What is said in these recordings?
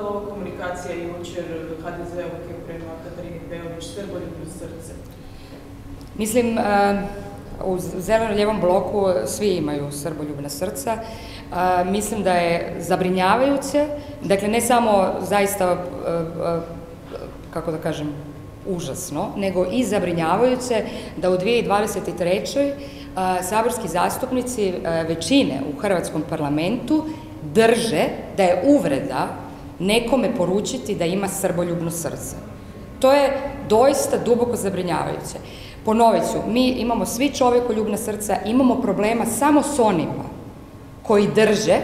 Ova komunikacija jučer HDZ-ovke prema Katarini Peović, srboljubno srce? Mislim, e, u zeleno-ljevom bloku svi imaju srboljubna srca. E, mislim da je zabrinjavajuće, dakle ne samo zaista, e, kako da kažem, užasno, nego i zabrinjavajuće da u 2023. saborski zastupnici većine u Hrvatskom parlamentu drže da je uvreda nekome poručiti da ima srboljubno srce. To je doista duboko zabrinjavajuće. Ponovit ću, mi imamo svi čovjekoljubna srca, imamo problema samo s onima koji drže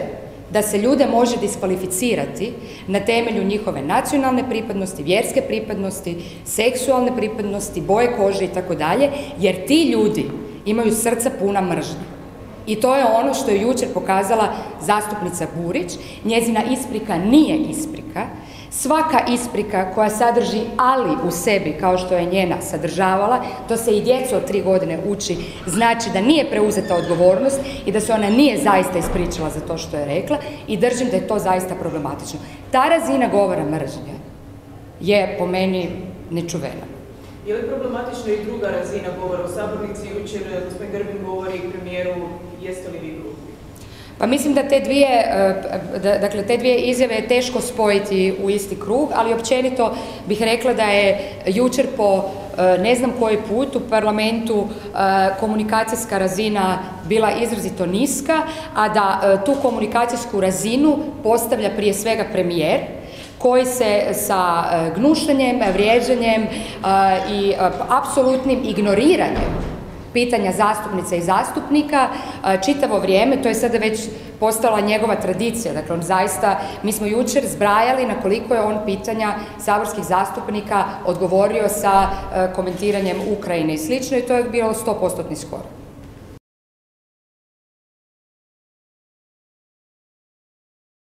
da se ljude može diskvalificirati na temelju njihove nacionalne pripadnosti, vjerske pripadnosti, seksualne pripadnosti, boje kože i tako dalje, jer ti ljudi imaju srca puna mržnje. I to je ono što je jučer pokazala zastupnica Burić. Njezina isprika nije isprika. Svaka isprika koja sadrži ali u sebi, kao što je njena sadržavala, to se i djecu od tri godine uči, znači da nije preuzeta odgovornost i da se ona nije zaista ispričala za to što je rekla i držim da je to zaista problematično. Ta razina govora mržnje je po meni nečuvena. Je li problematična i druga razina govora u sabornici? Jučer gospodin Grbin govori premijeru, jeste li vi glupi? Pa mislim da te dvije, e, dakle te dvije izjave je teško spojiti u isti krug, ali općenito bih rekla da je jučer po e, ne znam koji put u parlamentu komunikacijska razina bila izrazito niska, a da tu komunikacijsku razinu postavlja prije svega premijer, koji se sa e, gnušanjem, vrijeđanjem e, i e, apsolutnim ignoriranjem pitanja zastupnica i zastupnika čitavo vrijeme, to je sada već postala njegova tradicija, dakle on zaista, mi smo jučer zbrajali na koliko je on pitanja saborskih zastupnika odgovorio sa komentiranjem Ukrajine i slično i to je bilo 100% skoro.